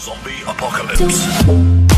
Zombie Apocalypse.